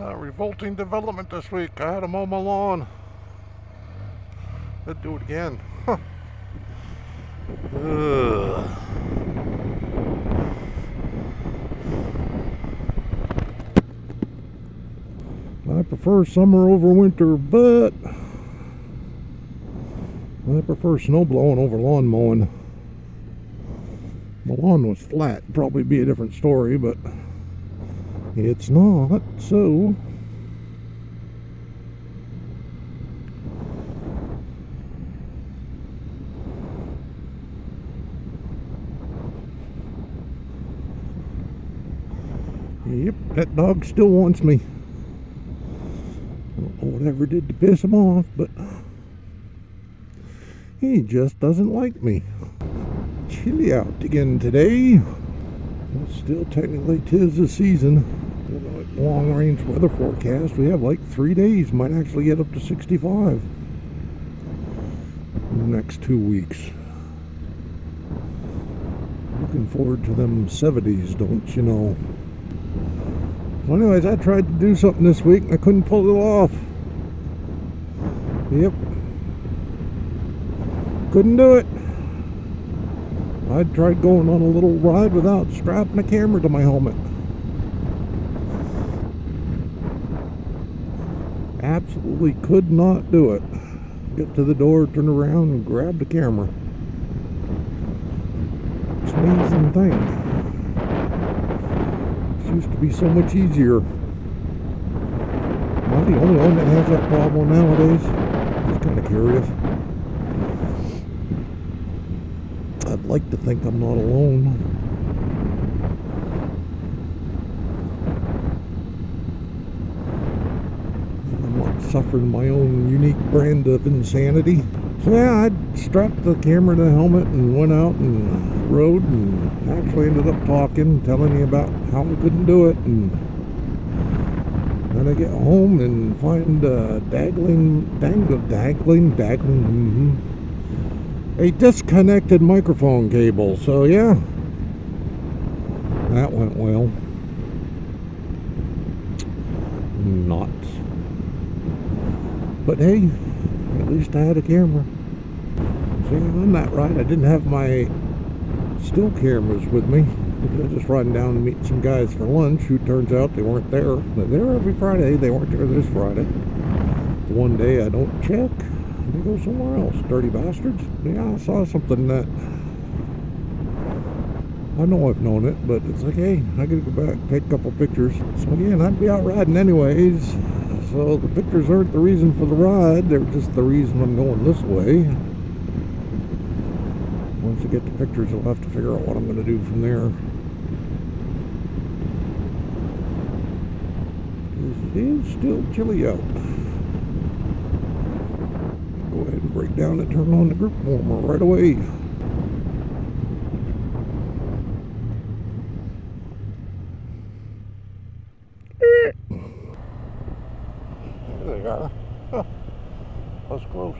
Uh, revolting development this week. I had to mow my lawn. Let's do it again. Huh. I prefer summer over winter, but I prefer snow blowing over lawn mowing. The lawn was flat, probably be a different story, but it's not, so Yep, that dog still wants me. Whatever did to piss him off, but he just doesn't like me. Chilly out again today. Still technically tis the season. Long range weather forecast. We have like three days. Might actually get up to 65 in the next two weeks. Looking forward to them 70s, don't you know? Well, anyways, I tried to do something this week and I couldn't pull it off. Yep. Couldn't do it. I tried going on a little ride without strapping a camera to my helmet. Absolutely could not do it. Get to the door, turn around, and grab the camera. It's amazing thing used to be so much easier. Am I the only one that has that problem nowadays? Just kind of curious. I'd like to think I'm not alone. Suffering my own unique brand of insanity. So yeah, I strapped the camera to the helmet and went out and rode and actually ended up talking, telling you about how we couldn't do it. And then I get home and find uh, dangling, dangling, dangling, dangling, mm -hmm, a disconnected microphone cable. So yeah, that went well. Not. But hey, at least I had a camera. See, I'm not right. I didn't have my still cameras with me. I was just riding down to meet some guys for lunch who turns out they weren't there. They're there every Friday. They weren't there this Friday. One day I don't check. They go somewhere else. Dirty bastards. Yeah, I saw something that I know I've known it, but it's like, hey, I gotta go back, take a couple pictures. So again, I'd be out riding anyways. So the pictures aren't the reason for the ride, they're just the reason I'm going this way. Once I get the pictures, I'll have to figure out what I'm going to do from there. It is still chilly out. Go ahead and break down and turn on the group warmer right away. Huh. That was close.